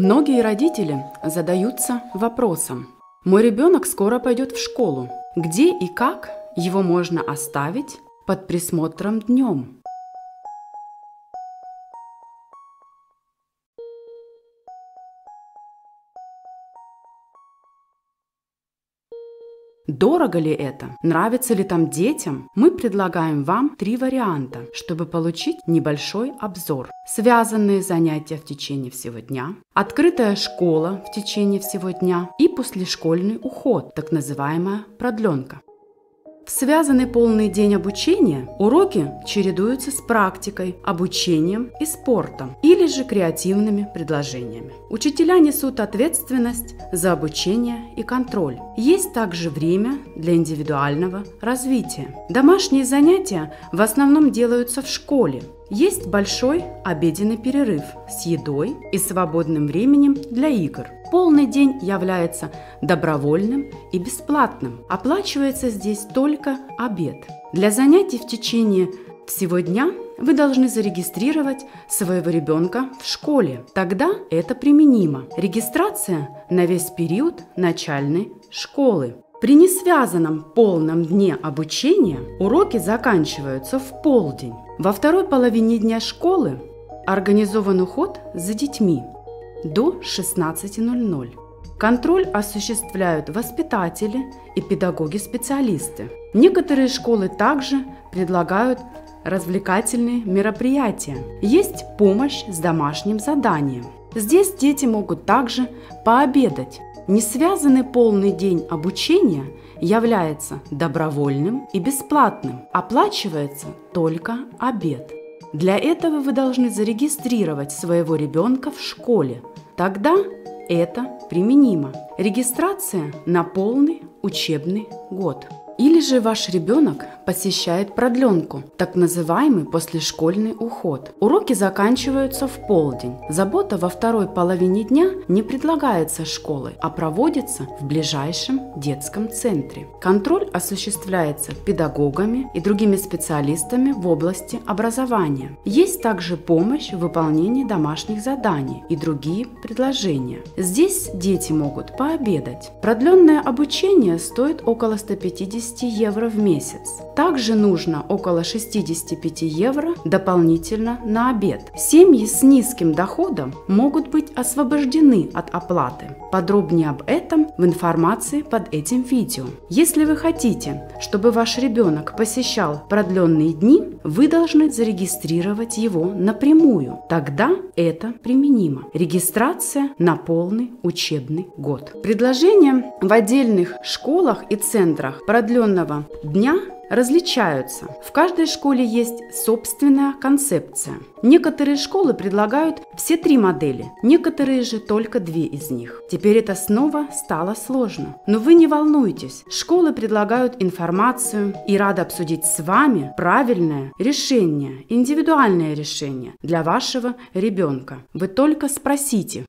Многие родители задаются вопросом. Мой ребенок скоро пойдет в школу. Где и как его можно оставить под присмотром днем? Дорого ли это? Нравится ли там детям? Мы предлагаем вам три варианта, чтобы получить небольшой обзор. Связанные занятия в течение всего дня, открытая школа в течение всего дня и послешкольный уход, так называемая продленка. В связанный полный день обучения уроки чередуются с практикой, обучением и спортом или же креативными предложениями. Учителя несут ответственность за обучение и контроль. Есть также время для индивидуального развития. Домашние занятия в основном делаются в школе, есть большой обеденный перерыв с едой и свободным временем для игр. Полный день является добровольным и бесплатным. Оплачивается здесь только обед. Для занятий в течение всего дня вы должны зарегистрировать своего ребенка в школе. Тогда это применимо. Регистрация на весь период начальной школы. При несвязанном полном дне обучения уроки заканчиваются в полдень. Во второй половине дня школы организован уход за детьми до 16.00. Контроль осуществляют воспитатели и педагоги-специалисты. Некоторые школы также предлагают развлекательные мероприятия. Есть помощь с домашним заданием. Здесь дети могут также пообедать. Несвязанный полный день обучения является добровольным и бесплатным. Оплачивается только обед. Для этого вы должны зарегистрировать своего ребенка в школе. Тогда это применимо. Регистрация на полный учебный год. Или же ваш ребенок посещает продленку, так называемый послешкольный уход. Уроки заканчиваются в полдень. Забота во второй половине дня не предлагается школой, а проводится в ближайшем детском центре. Контроль осуществляется педагогами и другими специалистами в области образования. Есть также помощь в выполнении домашних заданий и другие предложения. Здесь дети могут пообедать. Продленное обучение стоит около 150 50 евро в месяц. Также нужно около 65 евро дополнительно на обед. Семьи с низким доходом могут быть освобождены от оплаты. Подробнее об этом в информации под этим видео. Если вы хотите, чтобы ваш ребенок посещал продленные дни, вы должны зарегистрировать его напрямую. Тогда это применимо. Регистрация на полный учебный год. Предложения в отдельных школах и центрах продленных определенного дня различаются. В каждой школе есть собственная концепция. Некоторые школы предлагают все три модели, некоторые же только две из них. Теперь это снова стало сложно. Но вы не волнуйтесь, школы предлагают информацию и рады обсудить с вами правильное решение, индивидуальное решение для вашего ребенка. Вы только спросите,